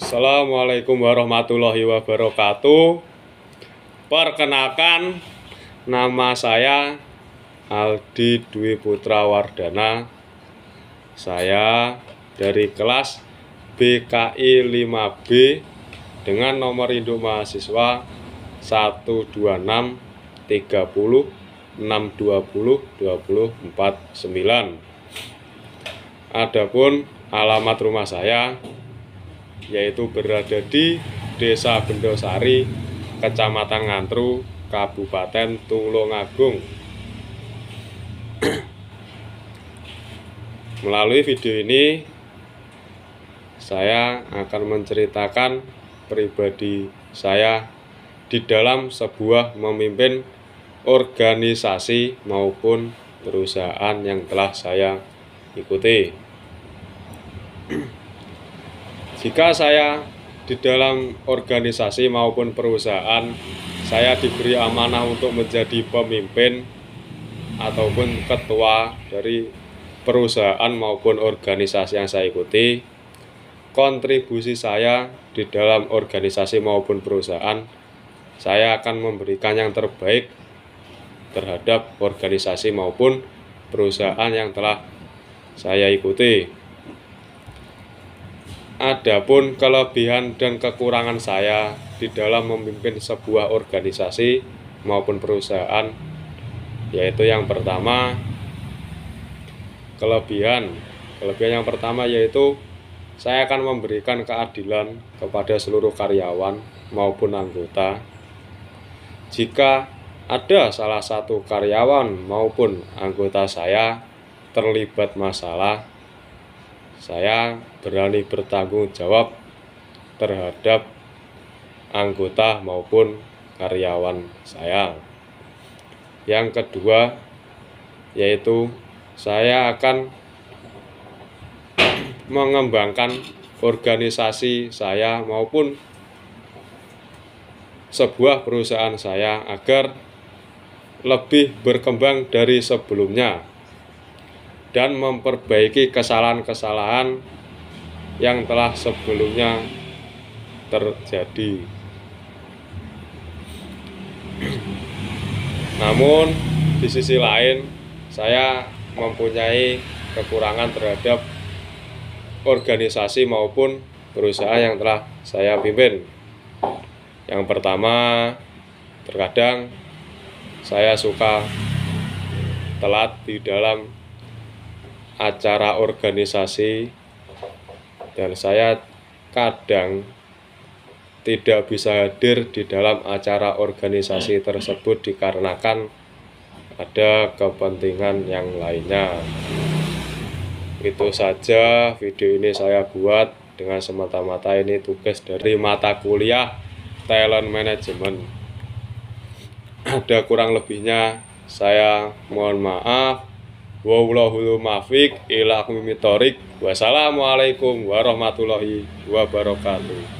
Assalamualaikum warahmatullahi wabarakatuh. Perkenalkan, nama saya Aldi Dwi Putra Wardana. Saya dari kelas BKI 5B dengan nomor induk mahasiswa 126 30 620 24 9. Adapun alamat rumah saya yaitu berada di Desa Bendosari, Kecamatan Ngantru, Kabupaten Tulungagung. Melalui video ini saya akan menceritakan pribadi saya di dalam sebuah memimpin organisasi maupun perusahaan yang telah saya ikuti. Jika saya di dalam organisasi maupun perusahaan, saya diberi amanah untuk menjadi pemimpin ataupun ketua dari perusahaan maupun organisasi yang saya ikuti. Kontribusi saya di dalam organisasi maupun perusahaan, saya akan memberikan yang terbaik terhadap organisasi maupun perusahaan yang telah saya ikuti. Adapun kelebihan dan kekurangan saya di dalam memimpin sebuah organisasi maupun perusahaan yaitu yang pertama kelebihan. Kelebihan yang pertama yaitu saya akan memberikan keadilan kepada seluruh karyawan maupun anggota. Jika ada salah satu karyawan maupun anggota saya terlibat masalah saya berani bertanggung jawab terhadap anggota maupun karyawan saya. Yang kedua, yaitu saya akan mengembangkan organisasi saya maupun sebuah perusahaan saya agar lebih berkembang dari sebelumnya dan memperbaiki kesalahan-kesalahan yang telah sebelumnya terjadi. Namun, di sisi lain, saya mempunyai kekurangan terhadap organisasi maupun perusahaan yang telah saya pimpin. Yang pertama, terkadang saya suka telat di dalam acara organisasi dan saya kadang tidak bisa hadir di dalam acara organisasi tersebut dikarenakan ada kepentingan yang lainnya. Itu saja video ini saya buat dengan semata-mata ini tugas dari mata kuliah talent management. Ada kurang lebihnya saya mohon maaf. Wallahul muwaffiq ila Wassalamualaikum warahmatullahi wabarakatuh.